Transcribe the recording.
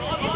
Oh,